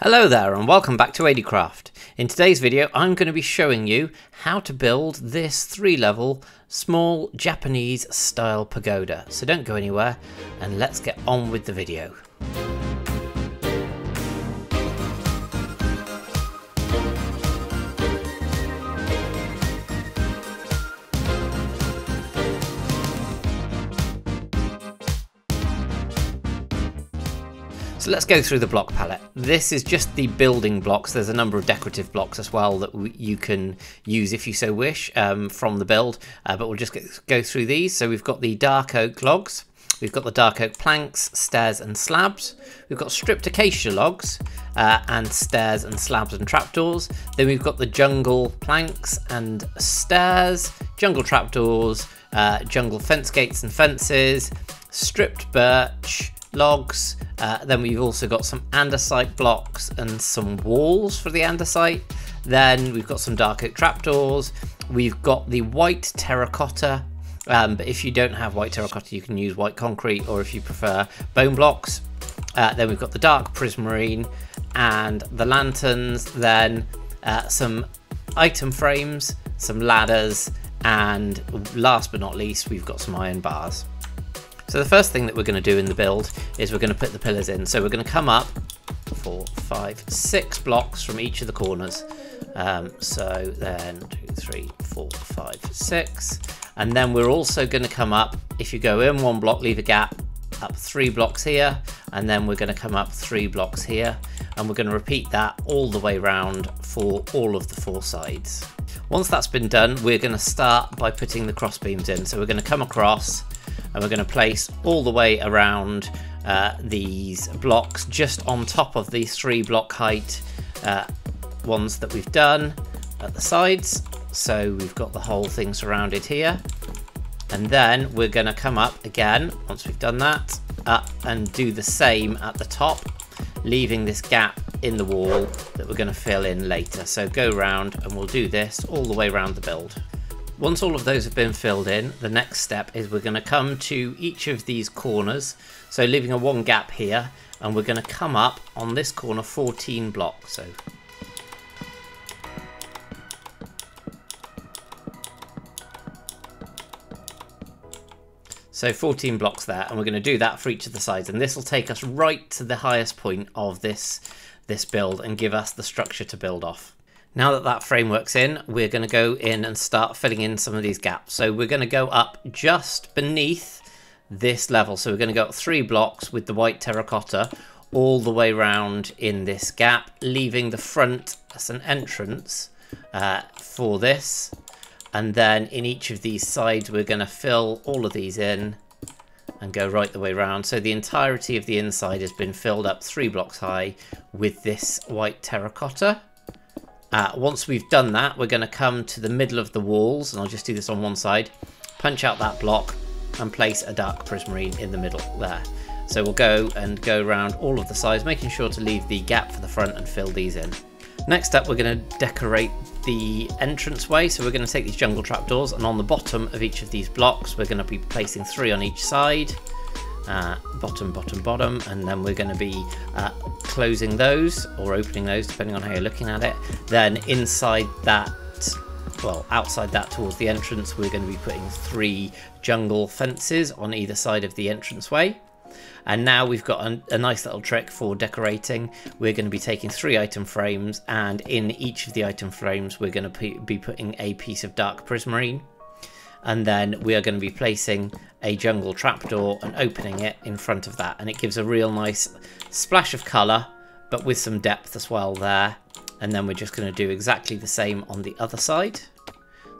Hello there and welcome back to AdieCraft. In today's video I'm going to be showing you how to build this three level small Japanese style pagoda. So don't go anywhere and let's get on with the video. Let's go through the block palette. This is just the building blocks. There's a number of decorative blocks as well that you can use if you so wish um, from the build, uh, but we'll just go through these. So we've got the dark oak logs, we've got the dark oak planks, stairs and slabs, we've got stripped acacia logs uh, and stairs and slabs and trapdoors. Then we've got the jungle planks and stairs, jungle trapdoors, uh, jungle fence gates and fences, stripped birch, logs. Uh, then we've also got some andesite blocks and some walls for the andesite. Then we've got some dark oak trapdoors. We've got the white terracotta. Um, but if you don't have white terracotta, you can use white concrete, or if you prefer bone blocks. Uh, then we've got the dark prismarine and the lanterns. Then uh, some item frames, some ladders, and last but not least, we've got some iron bars. So the first thing that we're going to do in the build is we're going to put the pillars in. So we're going to come up four, five, six blocks from each of the corners. Um, so then two, three, four, five, six. And then we're also going to come up, if you go in one block, leave a gap, up three blocks here, and then we're going to come up three blocks here. And we're going to repeat that all the way around for all of the four sides. Once that's been done, we're going to start by putting the cross beams in. So we're going to come across and we're going to place all the way around uh, these blocks just on top of these three block height uh, ones that we've done at the sides. So we've got the whole thing surrounded here. And then we're going to come up again once we've done that up and do the same at the top leaving this gap in the wall that we're going to fill in later. So go round and we'll do this all the way around the build once all of those have been filled in, the next step is we're going to come to each of these corners, so leaving a one gap here, and we're going to come up on this corner 14 blocks. So So 14 blocks there, and we're going to do that for each of the sides, and this will take us right to the highest point of this, this build and give us the structure to build off. Now that that framework's in, we're going to go in and start filling in some of these gaps. So we're going to go up just beneath this level. So we're going to go up three blocks with the white terracotta all the way around in this gap, leaving the front as an entrance uh, for this. And then in each of these sides, we're going to fill all of these in and go right the way around. So the entirety of the inside has been filled up three blocks high with this white terracotta. Uh, once we've done that, we're going to come to the middle of the walls, and I'll just do this on one side, punch out that block, and place a dark prismarine in the middle there. So we'll go and go around all of the sides, making sure to leave the gap for the front and fill these in. Next up, we're going to decorate the entranceway. So we're going to take these jungle trapdoors, and on the bottom of each of these blocks, we're going to be placing three on each side uh, bottom, bottom, bottom, and then we're going to be uh, closing those or opening those depending on how you're looking at it. Then inside that, well, outside that towards the entrance, we're going to be putting three jungle fences on either side of the entranceway. And now we've got a, a, nice little trick for decorating. We're going to be taking three item frames and in each of the item frames we're going to be putting a piece of dark prismarine and then we are going to be placing a jungle trapdoor and opening it in front of that and it gives a real nice splash of colour but with some depth as well there. And then we're just going to do exactly the same on the other side.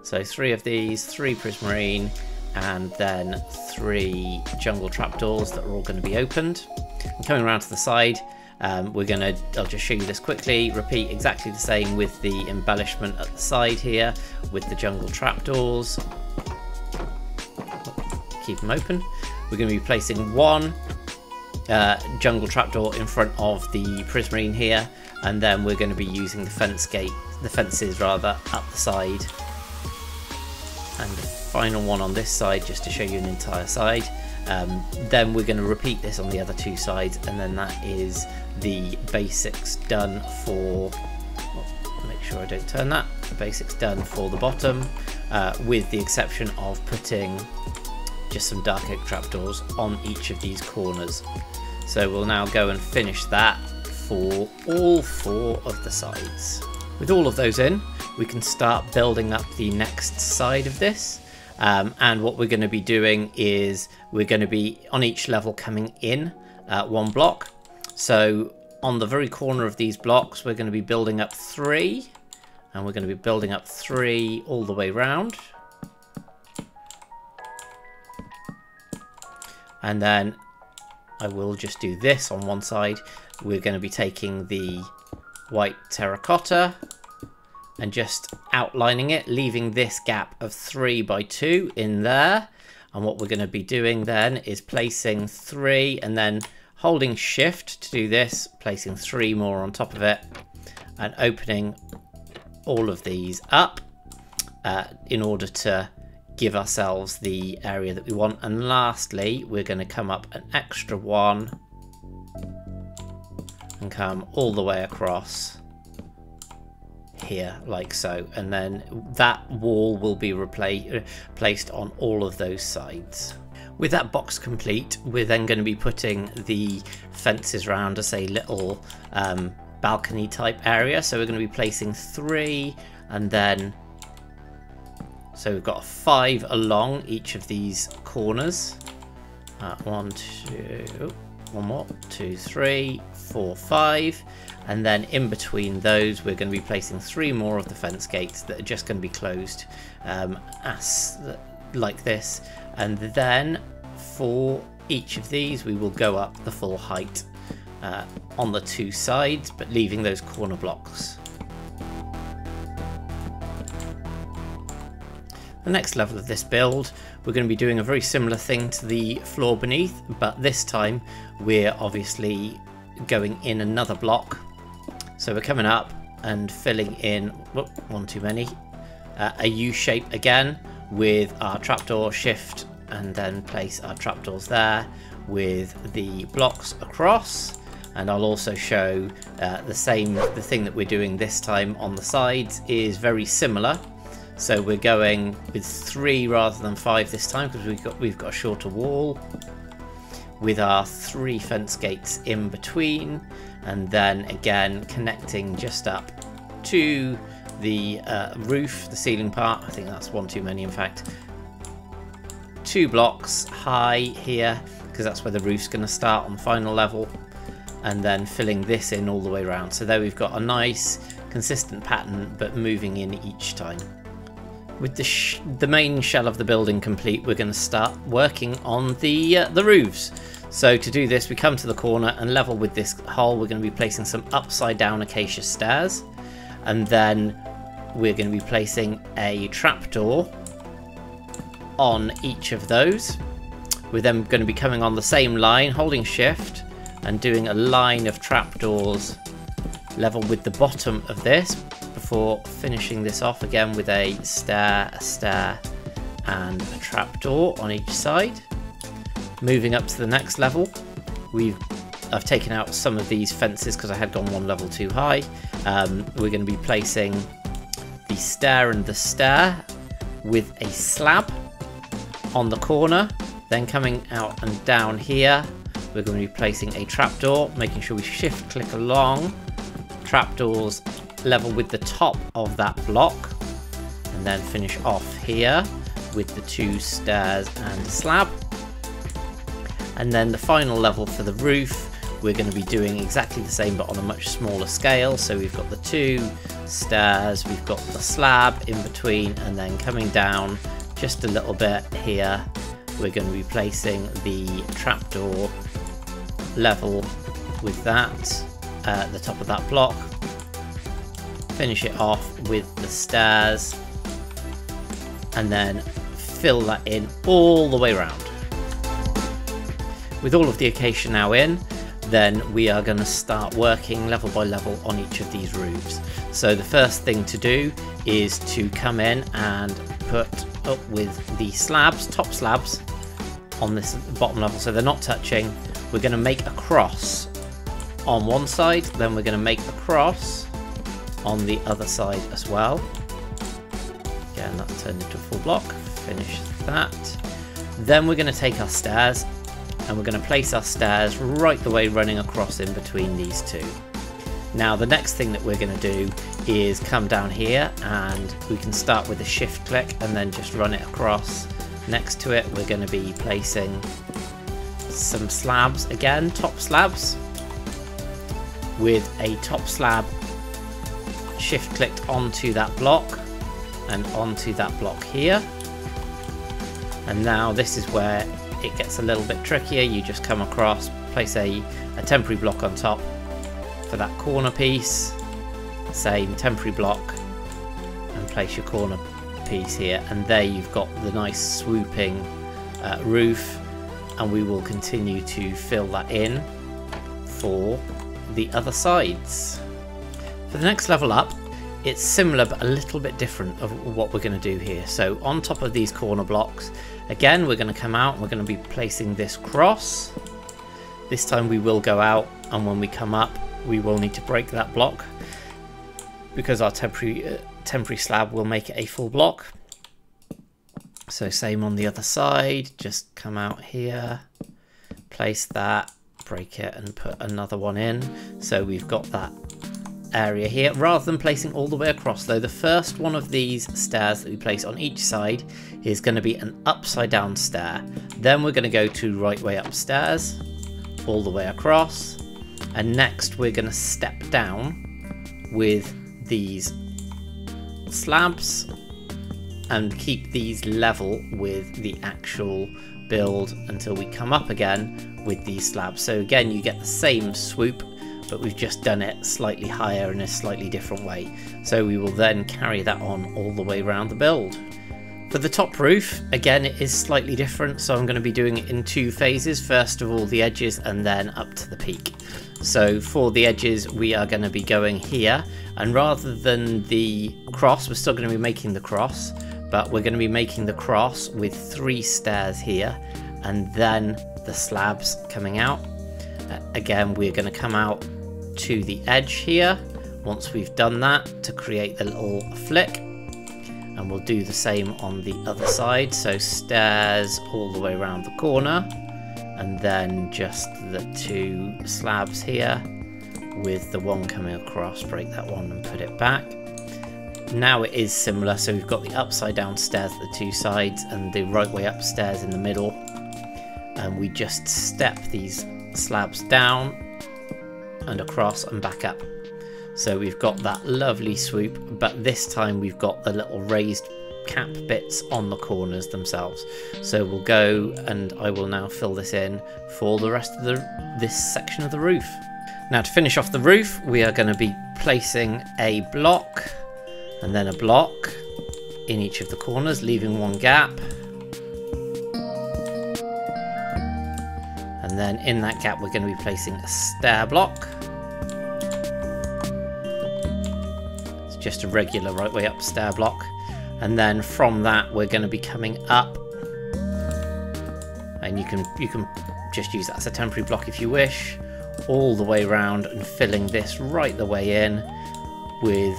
So three of these three prismarine and then three jungle trapdoors that are all going to be opened. And coming around to the side um, we're going to, I'll just show you this quickly, repeat exactly the same with the embellishment at the side here, with the jungle trapdoors, keep them open. We're going to be placing one uh, jungle trapdoor in front of the prismarine here, and then we're going to be using the fence gate, the fences rather, up the side. And the final one on this side, just to show you an entire side. Um, then we're going to repeat this on the other two sides, and then that is the basics done for. Make sure I don't turn that. The basics done for the bottom, uh, with the exception of putting just some dark oak trapdoors on each of these corners. So we'll now go and finish that for all four of the sides. With all of those in, we can start building up the next side of this. Um, and what we're going to be doing is we're going to be on each level coming in uh, one block. So on the very corner of these blocks, we're going to be building up three. And we're going to be building up three all the way round. And then I will just do this on one side. We're going to be taking the white terracotta and just outlining it, leaving this gap of 3 by 2 in there. And what we're going to be doing then is placing 3 and then holding shift to do this, placing 3 more on top of it and opening all of these up uh, in order to give ourselves the area that we want. And lastly, we're going to come up an extra one and come all the way across here like so. And then that wall will be replaced placed on all of those sides. With that box complete we're then going to be putting the fences around as a little um, balcony type area. So we're going to be placing three and then so we've got five along each of these corners. Uh, one two one more two three four five. And then in between those we're going to be placing three more of the fence gates that are just going to be closed um, as like this. And then for each of these we will go up the full height uh, on the two sides but leaving those corner blocks. The next level of this build we're going to be doing a very similar thing to the floor beneath but this time we're obviously going in another block. So we're coming up and filling in, whoop, one too many, uh, a U shape again with our trapdoor shift and then place our trapdoors there with the blocks across. And I'll also show uh, the same the thing that we're doing this time on the sides is very similar so we're going with three rather than five this time because we've got we've got a shorter wall with our three fence gates in between and then again connecting just up to the uh, roof, the ceiling part. I think that's one too many in fact. Two blocks high here because that's where the roof's going to start on the final level and then filling this in all the way around. So there we've got a nice consistent pattern but moving in each time. With the, the main shell of the building complete, we're going to start working on the, uh, the roofs. So to do this, we come to the corner and level with this hole. We're going to be placing some upside down acacia stairs. And then we're going to be placing a trapdoor on each of those. We're then going to be coming on the same line, holding shift and doing a line of trapdoors level with the bottom of this before finishing this off again with a stair, a stair and a trapdoor on each side. Moving up to the next level, we've I've taken out some of these fences because I had gone one level too high. Um, we're going to be placing the stair and the stair with a slab on the corner. Then coming out and down here, we're going to be placing a trapdoor, making sure we shift click along. Trapdoors level with the top of that block. And then finish off here with the two stairs and a slab. And then the final level for the roof, we're going to be doing exactly the same but on a much smaller scale. So we've got the two stairs, we've got the slab in between, and then coming down just a little bit here, we're going to be placing the trapdoor level with that at the top of that block. Finish it off with the stairs and then fill that in all the way around. With all of the acacia now in, then we are going to start working level by level on each of these roofs. So the first thing to do is to come in and put up with the slabs, top slabs, on this bottom level so they're not touching. We're going to make a cross on one side, then we're going to make a cross on the other side as well. Again, that turned into a full block. Finish that. Then we're going to take our stairs and we're going to place our stairs right the way running across in between these two. Now the next thing that we're going to do is come down here and we can start with a shift click and then just run it across. Next to it we're going to be placing some slabs again, top slabs, with a top slab shift clicked onto that block and onto that block here. And now this is where it gets a little bit trickier. You just come across, place a, a temporary block on top for that corner piece, same temporary block, and place your corner piece here. And there you've got the nice swooping uh, roof, and we will continue to fill that in for the other sides. For the next level up, it's similar but a little bit different of what we're going to do here. So on top of these corner blocks, again we're going to come out and we're going to be placing this cross. This time we will go out and when we come up we will need to break that block because our temporary, uh, temporary slab will make it a full block. So same on the other side, just come out here, place that, break it and put another one in. So we've got that area here rather than placing all the way across though the first one of these stairs that we place on each side is going to be an upside down stair. Then we're going to go to right way upstairs all the way across and next we're going to step down with these slabs and keep these level with the actual build until we come up again with these slabs. So again you get the same swoop but we've just done it slightly higher in a slightly different way. So we will then carry that on all the way around the build. For the top roof, again it is slightly different, so I'm going to be doing it in two phases. First of all the edges and then up to the peak. So for the edges we are going to be going here, and rather than the cross, we're still going to be making the cross, but we're going to be making the cross with three stairs here, and then the slabs coming out. Uh, again, we're going to come out to the edge here. Once we've done that to create the little flick and we'll do the same on the other side. So stairs all the way around the corner and then just the two slabs here with the one coming across. Break that one and put it back. Now it is similar. So we've got the upside down stairs at the two sides and the right way upstairs in the middle. And we just step these slabs down and across and back up. So we've got that lovely swoop, but this time we've got the little raised cap bits on the corners themselves. So we'll go and I will now fill this in for the rest of the this section of the roof. Now to finish off the roof, we are going to be placing a block and then a block in each of the corners, leaving one gap. And then in that gap, we're going to be placing a stair block. Just a regular right way up stair block. And then from that, we're going to be coming up. And you can you can just use that as a temporary block if you wish. All the way around and filling this right the way in with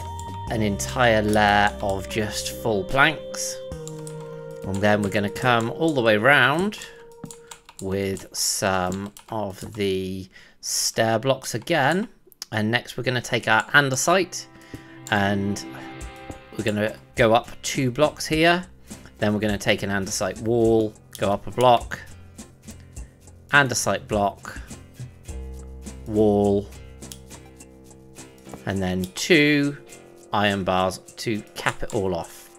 an entire layer of just full planks. And then we're going to come all the way around with some of the stair blocks again. And next we're going to take our andesite and we're going to go up two blocks here. Then we're going to take an andesite wall go up a block. Andesite block wall and then two iron bars to cap it all off.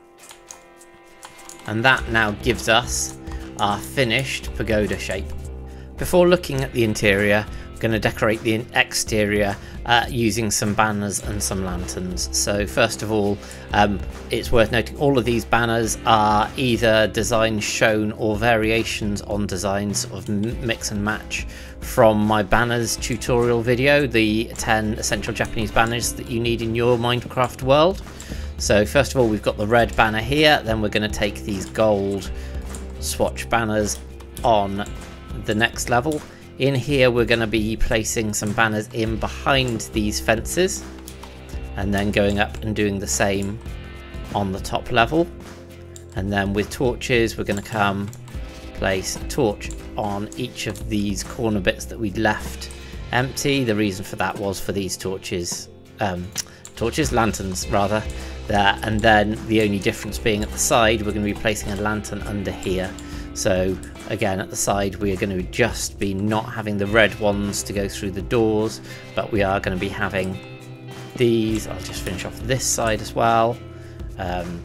And that now gives us our finished pagoda shape. Before looking at the interior I'm going to decorate the exterior uh, using some banners and some lanterns. So first of all, um, it's worth noting all of these banners are either designs shown or variations on designs of mix and match from my banners tutorial video, the 10 essential Japanese banners that you need in your Minecraft world. So first of all, we've got the red banner here, then we're going to take these gold swatch banners on the next level. In here we're going to be placing some banners in behind these fences and then going up and doing the same on the top level. And then with torches we're going to come place a torch on each of these corner bits that we'd left empty. The reason for that was for these torches, um, torches, lanterns rather, there. And then the only difference being at the side, we're going to be placing a lantern under here. So again, at the side, we are going to just be not having the red ones to go through the doors, but we are going to be having these. I'll just finish off this side as well. Um,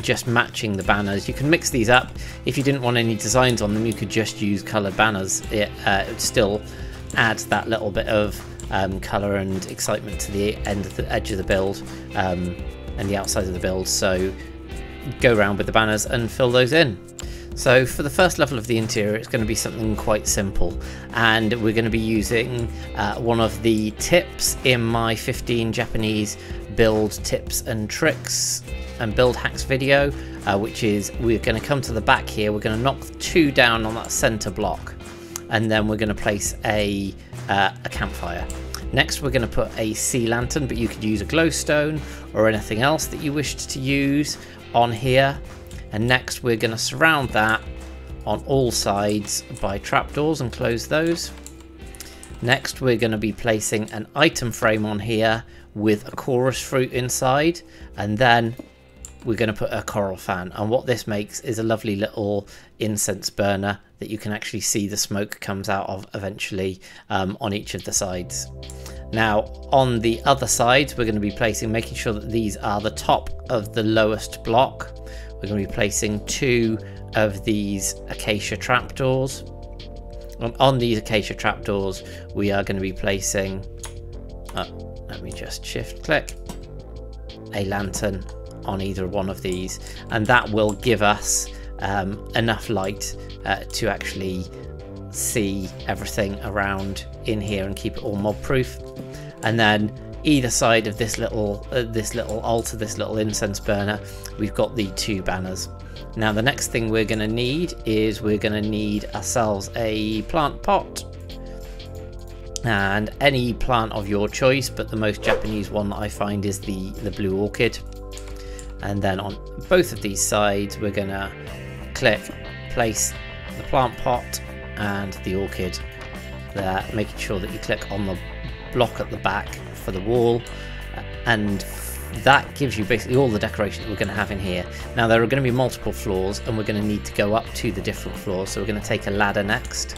just matching the banners. You can mix these up. If you didn't want any designs on them, you could just use coloured banners. It, uh, it would still add that little bit of um, colour and excitement to the end of the edge of the build um, and the outside of the build. So go around with the banners and fill those in. So for the first level of the interior, it's going to be something quite simple. And we're going to be using uh, one of the tips in my 15 Japanese build tips and tricks and build hacks video, uh, which is we're going to come to the back here. We're going to knock two down on that center block. And then we're going to place a, uh, a campfire. Next, we're going to put a sea lantern, but you could use a glowstone or anything else that you wished to use on here. And next we're going to surround that on all sides by trapdoors and close those. Next we're going to be placing an item frame on here with a chorus fruit inside and then we're going to put a coral fan and what this makes is a lovely little incense burner that you can actually see the smoke comes out of eventually um, on each of the sides. Now on the other sides we're going to be placing making sure that these are the top of the lowest block we're going to be placing two of these acacia trapdoors. On, on these acacia trapdoors, we are going to be placing, oh, let me just shift click, a lantern on either one of these, and that will give us um, enough light uh, to actually see everything around in here and keep it all mob proof. And then either side of this little uh, this little altar, this little incense burner, we've got the two banners. Now the next thing we're going to need is we're going to need ourselves a plant pot and any plant of your choice but the most Japanese one that I find is the the blue orchid and then on both of these sides we're going to click place the plant pot and the orchid there making sure that you click on the block at the back for the wall and that gives you basically all the decoration that we're going to have in here. Now there are going to be multiple floors and we're going to need to go up to the different floors so we're going to take a ladder next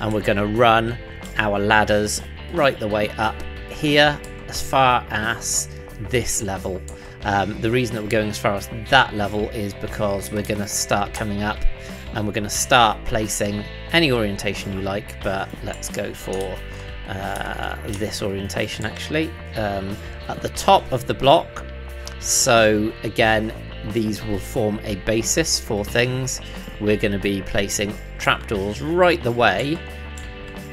and we're going to run our ladders right the way up here as far as this level. Um, the reason that we're going as far as that level is because we're going to start coming up and we're going to start placing any orientation you like but let's go for uh, this orientation actually um, at the top of the block. So again these will form a basis for things. We're going to be placing trapdoors right the way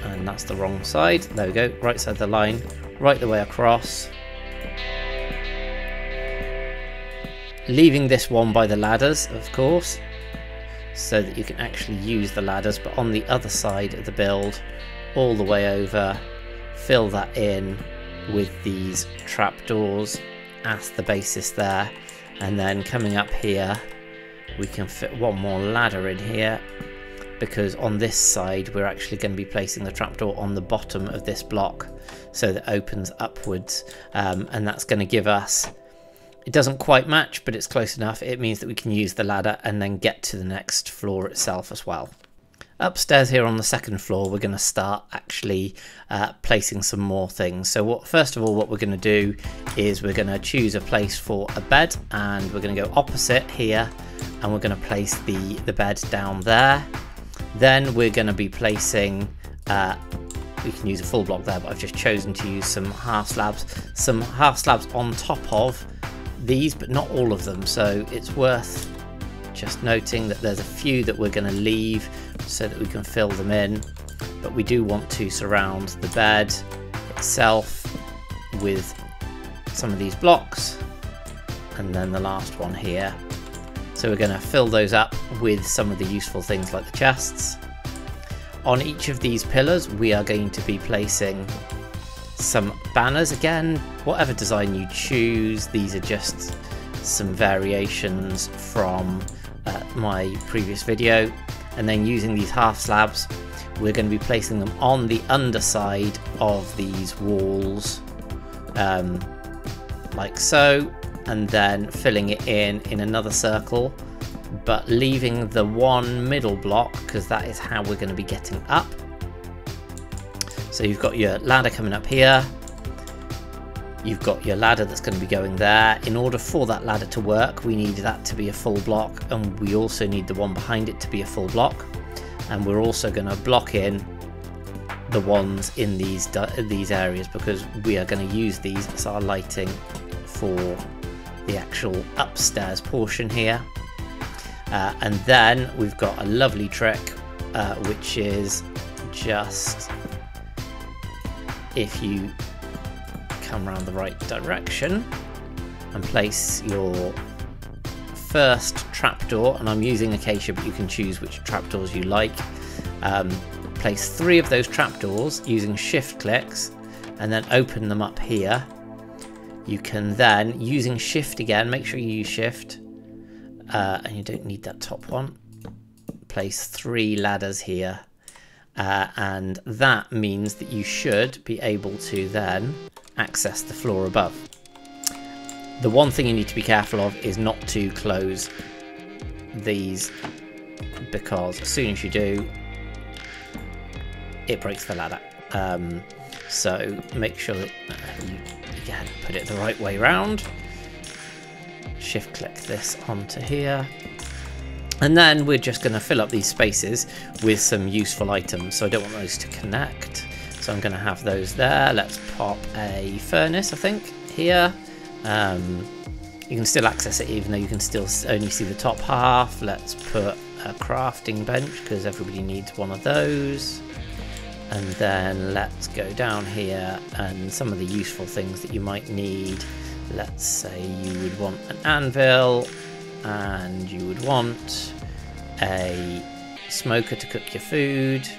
and that's the wrong side. There we go right side of the line right the way across. Leaving this one by the ladders of course so that you can actually use the ladders but on the other side of the build all the way over, fill that in with these trapdoors as the basis there, and then coming up here, we can fit one more ladder in here because on this side we're actually going to be placing the trapdoor on the bottom of this block so that opens upwards. Um, and that's going to give us it doesn't quite match but it's close enough. It means that we can use the ladder and then get to the next floor itself as well Upstairs here on the second floor, we're going to start actually uh, placing some more things. So what, first of all, what we're going to do is we're going to choose a place for a bed and we're going to go opposite here and we're going to place the, the bed down there. Then we're going to be placing, uh, we can use a full block there, but I've just chosen to use some half slabs, some half slabs on top of these, but not all of them. So it's worth just noting that there's a few that we're going to leave so that we can fill them in but we do want to surround the bed itself with some of these blocks and then the last one here So we're going to fill those up with some of the useful things like the chests. On each of these pillars we are going to be placing some banners again, whatever design you choose. These are just some variations from my previous video. And then using these half slabs, we're going to be placing them on the underside of these walls, um, like so, and then filling it in in another circle, but leaving the one middle block because that is how we're going to be getting up. So you've got your ladder coming up here. You've got your ladder that's going to be going there. In order for that ladder to work, we need that to be a full block and we also need the one behind it to be a full block. And we're also going to block in the ones in these these areas because we are going to use these as our lighting for the actual upstairs portion here. Uh, and then we've got a lovely trick, uh, which is just if you come around the right direction and place your first trapdoor, and I'm using acacia, but you can choose which trapdoors you like. Um, place three of those trapdoors using shift clicks and then open them up here. You can then, using shift again, make sure you use shift, uh, and you don't need that top one, place three ladders here uh, and that means that you should be able to then access the floor above. The one thing you need to be careful of is not to close these because as soon as you do, it breaks the ladder. Um, so make sure that you again put it the right way around. Shift click this onto here and then we're just going to fill up these spaces with some useful items. So I don't want those to connect. So I'm going to have those there. Let's pop a furnace, I think, here. Um, you can still access it even though you can still only see the top half. Let's put a crafting bench because everybody needs one of those. And then let's go down here and some of the useful things that you might need. Let's say you would want an anvil, and you would want a smoker to cook your food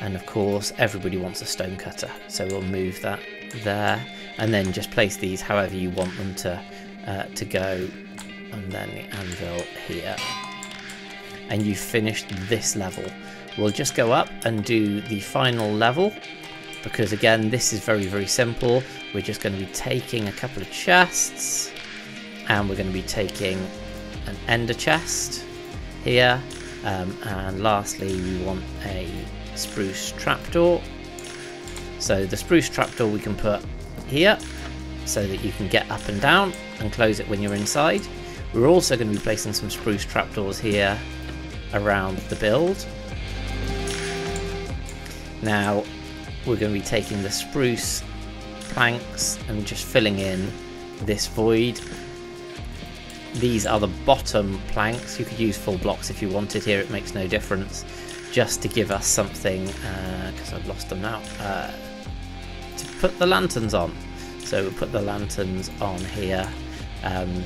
and of course everybody wants a stone cutter. So we'll move that there. And then just place these however you want them to uh, to go. And then the anvil here. And you've finished this level. We'll just go up and do the final level. Because again this is very very simple. We're just going to be taking a couple of chests. And we're going to be taking an ender chest here. Um, and lastly, we want a spruce trapdoor. So the spruce trapdoor we can put here so that you can get up and down and close it when you're inside. We're also going to be placing some spruce trapdoors here around the build. Now we're going to be taking the spruce planks and just filling in this void these are the bottom planks. You could use full blocks if you wanted here, it makes no difference. Just to give us something, because uh, I've lost them now, uh, to put the lanterns on. So we'll put the lanterns on here. Um,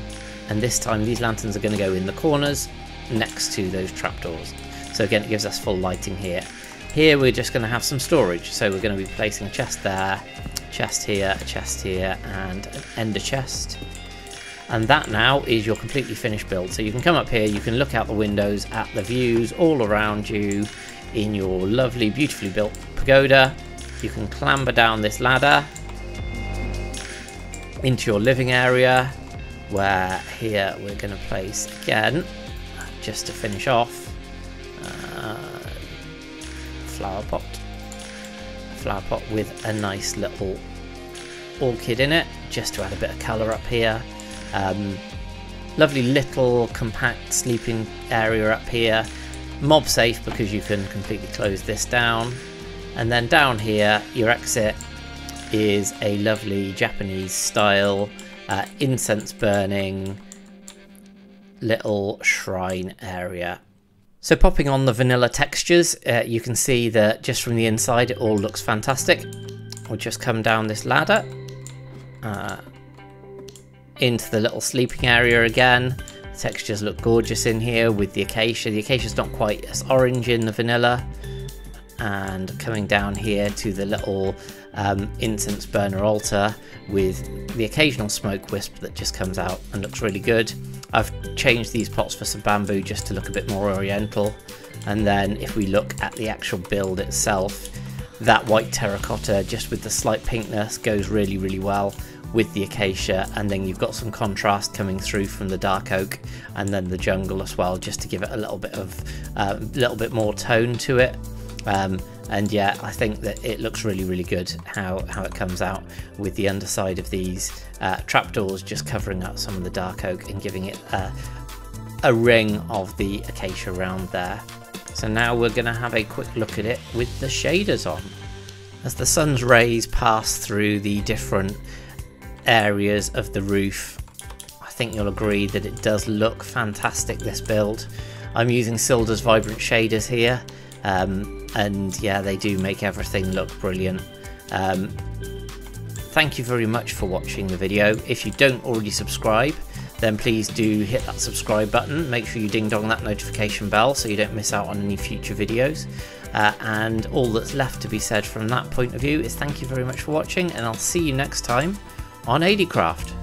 and this time these lanterns are going to go in the corners next to those trapdoors. So again, it gives us full lighting here. Here we're just going to have some storage. So we're going to be placing a chest there, chest here, a chest here, and an ender chest. And that now is your completely finished build. So you can come up here, you can look out the windows at the views all around you in your lovely, beautifully built pagoda. You can clamber down this ladder into your living area where here we're going to place again, just to finish off, uh, flower pot. flower pot with a nice little orchid in it, just to add a bit of colour up here. Um, lovely little compact sleeping area up here. Mob safe because you can completely close this down. And then down here, your exit is a lovely Japanese style uh, incense burning little shrine area. So popping on the vanilla textures, uh, you can see that just from the inside it all looks fantastic. We'll just come down this ladder. Uh, into the little sleeping area again. textures look gorgeous in here with the acacia. The acacia is not quite as orange in the vanilla. And coming down here to the little um, incense burner altar with the occasional smoke wisp that just comes out and looks really good. I've changed these pots for some bamboo just to look a bit more oriental. And then if we look at the actual build itself, that white terracotta just with the slight pinkness goes really, really well with the acacia and then you've got some contrast coming through from the dark oak and then the jungle as well just to give it a little bit of a uh, little bit more tone to it. Um, and yeah I think that it looks really really good how how it comes out with the underside of these uh, trapdoors just covering up some of the dark oak and giving it a, a ring of the acacia around there. So now we're going to have a quick look at it with the shaders on. As the sun's rays pass through the different areas of the roof. I think you'll agree that it does look fantastic this build. I'm using Sildur's vibrant shaders here um, and yeah they do make everything look brilliant. Um, thank you very much for watching the video. If you don't already subscribe then please do hit that subscribe button. Make sure you ding dong that notification bell so you don't miss out on any future videos. Uh, and all that's left to be said from that point of view is thank you very much for watching and I'll see you next time on AdieCraft.